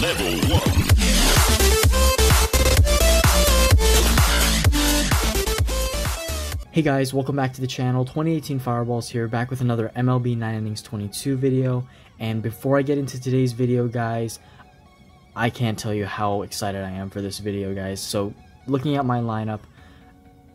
Level 1. Hey guys, welcome back to the channel. 2018 Fireballs here, back with another MLB 9 Innings 22 video. And before I get into today's video, guys, I can't tell you how excited I am for this video, guys. So, looking at my lineup,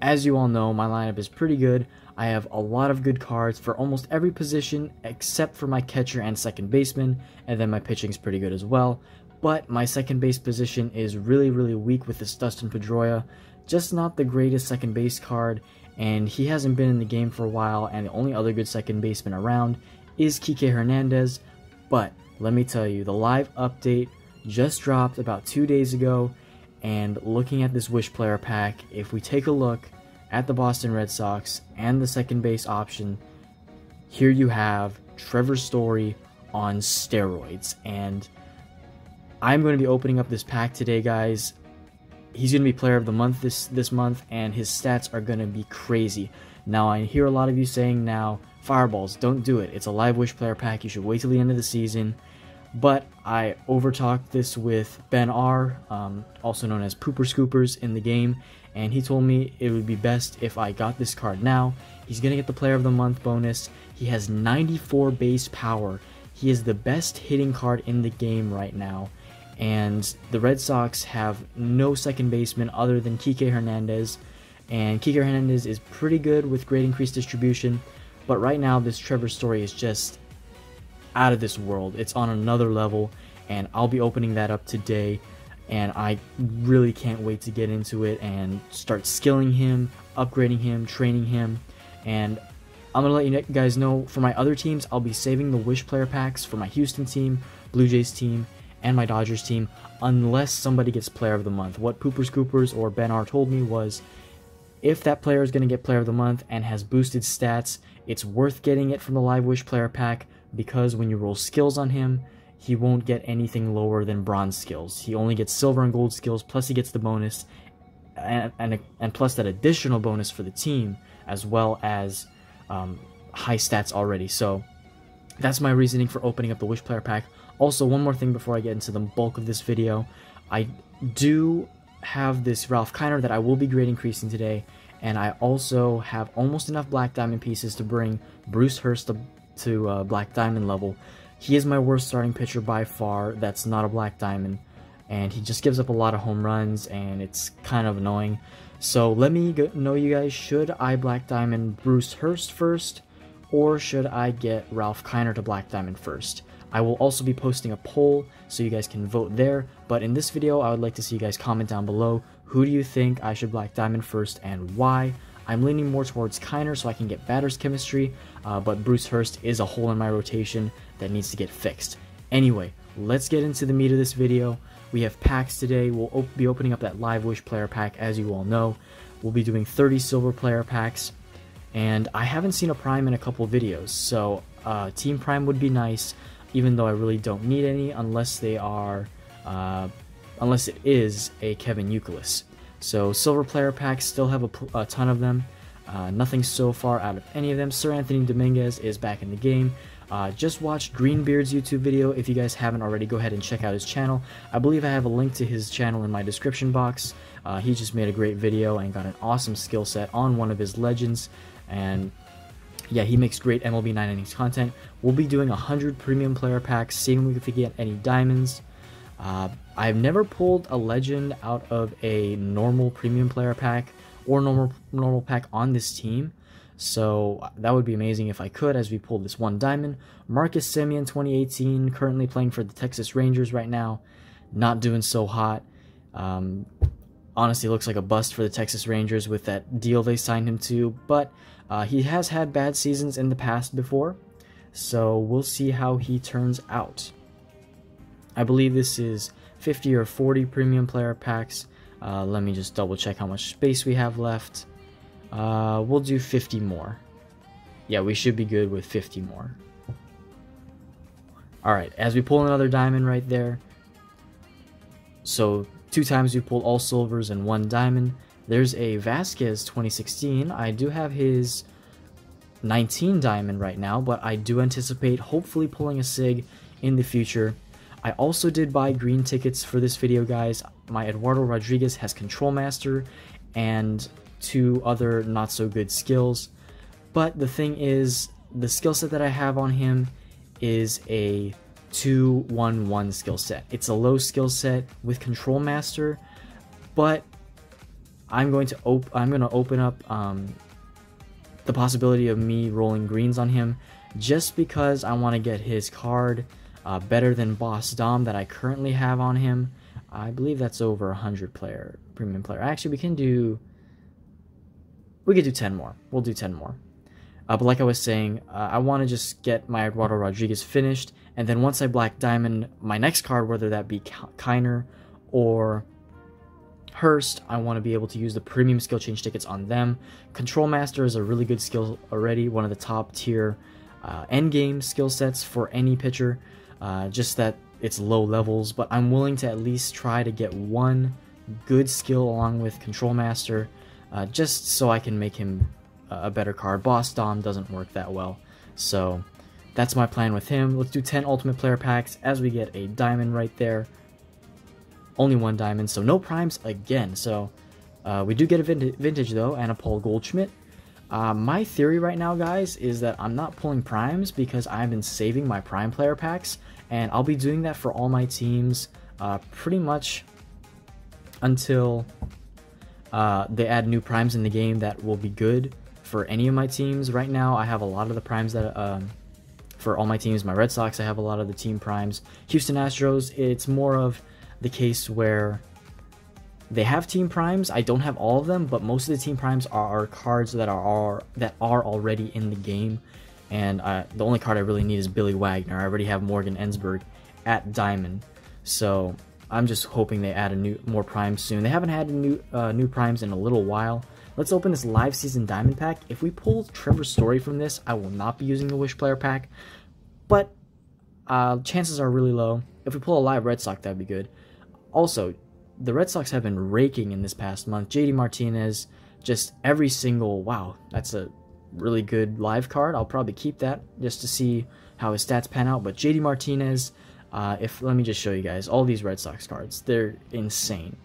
as you all know, my lineup is pretty good. I have a lot of good cards for almost every position except for my catcher and second baseman, and then my pitching is pretty good as well. But my second base position is really, really weak with this Dustin Pedroia. Just not the greatest second base card, and he hasn't been in the game for a while, and the only other good second baseman around is Kike Hernandez. But let me tell you, the live update just dropped about two days ago, and looking at this Wish Player pack, if we take a look at the Boston Red Sox and the second base option, here you have Trevor Story on steroids. And I'm going to be opening up this pack today, guys. He's going to be player of the month this this month and his stats are going to be crazy. Now i hear a lot of you saying now fireballs don't do it. It's a live wish player pack. You should wait till the end of the season. But i overtalked this with ben r um, also known as pooper scoopers in the game and he told me it would be best if i got this card now. He's going to get the player of the month bonus. He has 94 base power. He is the best hitting card in the game right now. And the Red Sox have no second baseman other than Kike Hernandez, and Kike Hernandez is pretty good with great increased distribution, but right now this Trevor Story is just out of this world. It's on another level, and I'll be opening that up today, and I really can't wait to get into it and start skilling him, upgrading him, training him, and I'm gonna let you guys know for my other teams, I'll be saving the Wish player packs for my Houston team, Blue Jays team, and my Dodgers team unless somebody gets player of the month. What Poopers Coopers or Ben R told me was if that player is to get player of the month and has boosted stats, it's worth getting it from the Live Wish player pack because when you roll skills on him, he won't get anything lower than bronze skills. He only gets silver and gold skills, plus he gets the bonus, and, and, and plus that additional bonus for the team, as well as um, high stats already. So that's my reasoning for opening up the Wish Player Pack. Also, one more thing before I get into the bulk of this video. I do have this Ralph Kiner that I will be grade increasing today, and I also have almost enough Black Diamond pieces to bring Bruce Hurst to, to uh, Black Diamond level. He is my worst starting pitcher by far that's not a Black Diamond, and he just gives up a lot of home runs, and it's kind of annoying. So let me know you guys, should I Black Diamond Bruce Hurst first, or should I get Ralph Kiner to Black Diamond first? I will also be posting a poll so you guys can vote there, but in this video I would like to see you guys comment down below who do you think I should Black Diamond first and why. I'm leaning more towards Kiner so I can get batter's chemistry, uh, but Bruce Hurst is a hole in my rotation that needs to get fixed. Anyway, let's get into the meat of this video. We have packs today. We'll op be opening up that Live Wish player pack, as you all know. We'll be doing 30 silver player packs, and I haven't seen a Prime in a couple videos, so uh, Team Prime would be nice even though I really don't need any unless they are, uh, unless it is a Kevin Youkilis. So silver player packs still have a, a ton of them. Uh, nothing so far out of any of them. Seranthony Dominguez is back in the game. Uh, just watched Greenbeard's YouTube video. If you guys haven't already, go ahead and check out his channel. I believe I have a link to his channel in my description box. Uh, he just made a great video and got an awesome skill set on one of his legends. And yeah, he makes great MLB 9 innings content. We'll be doing 100 premium player packs, seeing if we can get any diamonds. Uh, I've never pulled a legend out of a normal premium player pack or normal normal pack on this team. So that would be amazing if I could as we pull this one diamond. Marcus Semien 2018, currently playing for the Texas Rangers right now. Not doing so hot. Um, honestly looks like a bust for the Texas Rangers with that deal they signed him to, but uh, he has had bad seasons in the past before, so we'll see how he turns out. I believe this is 50 or 40 premium player packs. Uh, let me just double check how much space we have left. Uh, we'll do 50 more. Yeah, we should be good with 50 more. Alright, as we pull another diamond right there. So, two times we pulled all silvers and one diamond. There's a Vasquez 2016. I do have his 19 diamond right now, but I do anticipate hopefully pulling a SIG in the future. I also did buy green tickets for this video, guys. My Eduardo Rodriguez has Control Master and two other not so good skills. But the thing is, the skill set that I have on him is a 2-1-1 skill set. It's a low skill set with Control Master, but I'm going to op I'm going to open up um, the possibility of me rolling greens on him just because I want to get his card uh, better than Boss Dom that I currently have on him. I believe that's over 100 player premium player. Actually, we can do we could do 10 more. We'll do 10 more. Uh, but like I was saying, uh, I want to just get my Eduardo Rodriguez finished, and then once I Black Diamond my next card, whether that be Kiner or Hurst, I want to be able to use the premium skill change tickets on them. Control Master is a really good skill already, one of the top tier uh, endgame skill sets for any pitcher, uh, just that it's low levels, but I'm willing to at least try to get one good skill along with Control Master, uh, just so I can make him a better card. Boss Dom doesn't work that well, so that's my plan with him. Let's do 10 Ultimate Player Packs as we get a diamond right there. Only one diamond, so no primes again. So uh, we do get a vintage, though, and a Paul Goldschmidt. Uh, my theory right now, guys, is that I'm not pulling primes because I've been saving my prime player packs, and I'll be doing that for all my teams uh, pretty much until uh, they add new primes in the game that will be good for any of my teams. Right now, I have a lot of the primes that um, for all my teams. My Red Sox, I have a lot of the team primes. Houston Astros, it's more of the case where they have team primes. I don't have all of them, but most of the team primes are, cards that are, that are already in the game. And uh, the only card I really need is Billy Wagner. I already have Morgan Ensberg at Diamond, so I'm just hoping they add a new more primes soon. They haven't had new uh, new primes in a little while. Let's open this live season diamond pack. If we pull Trevor Story from this, I will not be using the Wish player pack, but uh, chances are really low. If we pull a live Red Sox, that'd be good. Also, the Red Sox have been raking in this past month. JD Martinez, just every single wow, that's a really good live card. I'll probably keep that just to see how his stats pan out. But JD Martinez, uh, if let me just show you guys all these Red Sox cards, they're insane.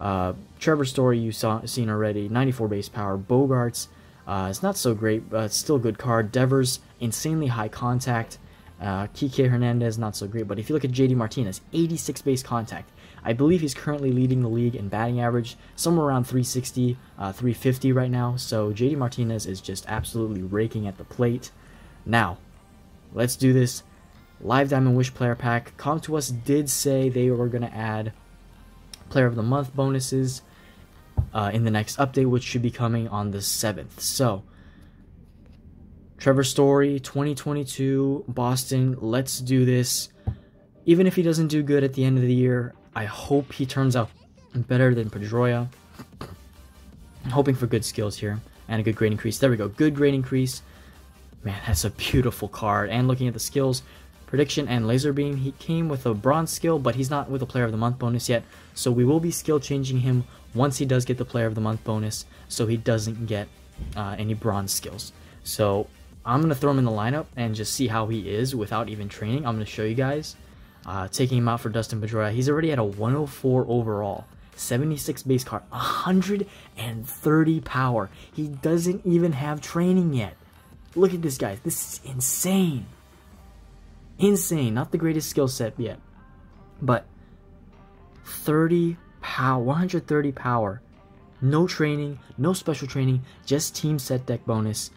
Uh, Trevor Story you saw seen already, 94 base power. Bogaerts, uh, it's not so great, but still good card. Devers, insanely high contact. Uh, Kike Hernandez, not so great, but if you look at JD Martinez, 86 base contact. I believe he's currently leading the league in batting average, somewhere around 360, uh, 350 right now. So JD Martinez is just absolutely raking at the plate. Now, let's do this. Live Diamond Wish Player Pack. Com2uS did say they were going to add Player of the Month bonuses uh, in the next update, which should be coming on the 7th. So, Trevor Story, 2022, Boston, let's do this. Even if he doesn't do good at the end of the year, I hope he turns out better than Pedroia. I'm hoping for good skills here and a good grade increase. There we go, good grade increase. Man, that's a beautiful card. And looking at the skills, prediction and laser beam, he came with a bronze skill, but he's not with a player of the month bonus yet. So we will be skill changing him once he does get the player of the month bonus, so he doesn't get uh, any bronze skills. So I'm going to throw him in the lineup and just see how he is without even training. I'm going to show you guys. Uh, taking him out for Dustin Pedroia. He's already at a 104 overall. 76 base card, 130 power. He doesn't even have training yet. Look at this guy. This is insane. Insane. Not the greatest skill set yet. But 30 power, 130 power. No training, no special training, just team set deck bonus.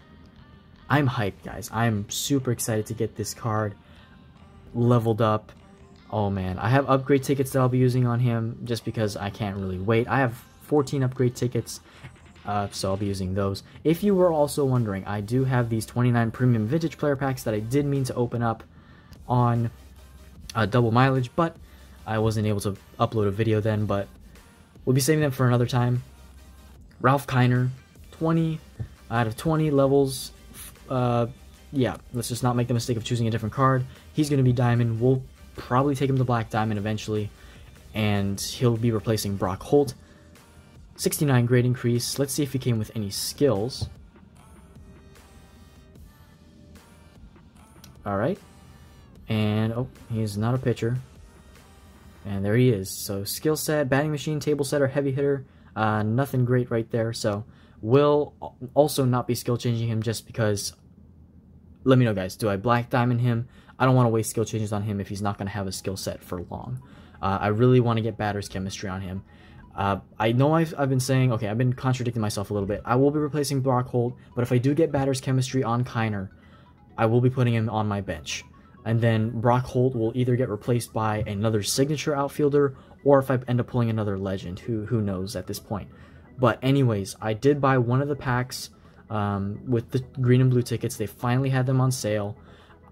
I'm hyped, guys. I'm super excited to get this card leveled up Oh man, I have upgrade tickets that I'll be using on him just because I can't really wait. I have 14 upgrade tickets, uh, so I'll be using those. If you were also wondering, I do have these 29 premium vintage player packs that I did mean to open up on uh, double mileage, but I wasn't able to upload a video then, but we'll be saving them for another time. Ralph Kiner, 20 out of 20 levels. Uh, yeah, let's just not make the mistake of choosing a different card. He's going to be Diamond. We'll probably take him to Black Diamond eventually, and he'll be replacing Brock Holt. 69 grade increase. Let's see if he came with any skills. All right. And, oh, he's not a pitcher. And there he is. So skill set, batting machine, table setter, heavy hitter. Uh, nothing great right there. So will also not be skill changing him just because. Let me know, guys. Do I black diamond him? I don't want to waste skill changes on him if he's not going to have a skill set for long. Uh, I really want to get batter's chemistry on him. Uh, I know I've, I've been saying, okay, I've been contradicting myself a little bit. I will be replacing Brock Holt, but if I do get batter's chemistry on Kiner, I will be putting him on my bench. And then Brock Holt will either get replaced by another signature outfielder, or if I end up pulling another legend, who, who knows at this point. But anyways, I did buy one of the packs um, with the green and blue tickets. They finally had them on sale.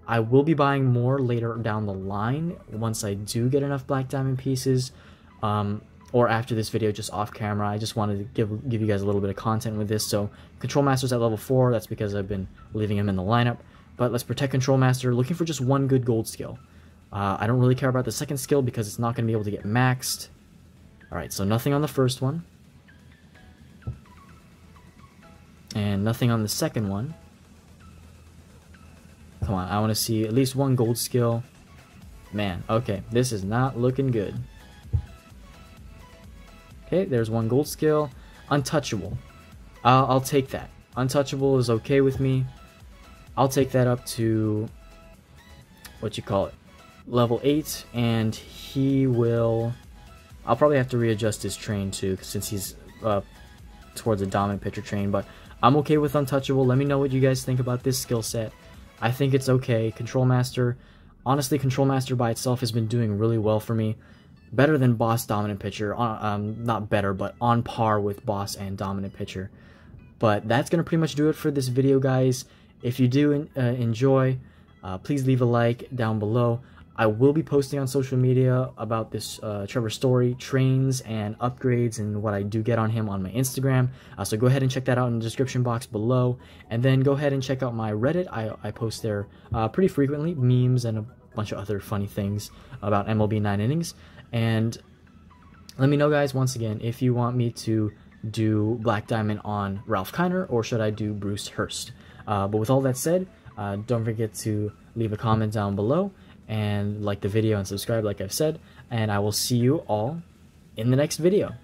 I will be buying more later down the line once I do get enough Black Diamond pieces. Um, or after this video just off camera. I just wanted to give give you guys a little bit of content with this. So Control Master's at level 4, that's because I've been leaving him in the lineup. But let's protect Control Master, looking for just one good gold skill. Uh, I don't really care about the second skill because it's not going to be able to get maxed. Alright, so nothing on the first one. And nothing on the second one. Come on, I want to see at least one gold skill. Man, okay, this is not looking good. Okay, there's one gold skill. Untouchable. I'll take that. Untouchable is okay with me. I'll take that up to what you call it, level 8, and he will... I'll probably have to readjust his train too, since he's uh, towards a dominant pitcher train, but I'm okay with Untouchable. Let me know what you guys think about this skill set. I think it's okay. Control Master, honestly, Control Master by itself has been doing really well for me better than boss dominant pitcher. Um, not better, but on par with boss and dominant pitcher. But that's gonna pretty much do it for this video, guys. If you do uh, enjoy, uh, please leave a like down below. I will be posting on social media about this uh, Trevor Story, trains, and upgrades, and what I do get on him on my Instagram. Uh, so go ahead and check that out in the description box below. And then go ahead and check out my Reddit. I, I post there uh, pretty frequently, memes and a bunch of other funny things about MLB 9 innings. And let me know, guys, once again, if you want me to do Black Diamond on Ralph Kiner or should I do Bruce Hurst. Uh, but with all that said, uh, don't forget to leave a comment down below and like the video and subscribe like I've said. And I will see you all in the next video.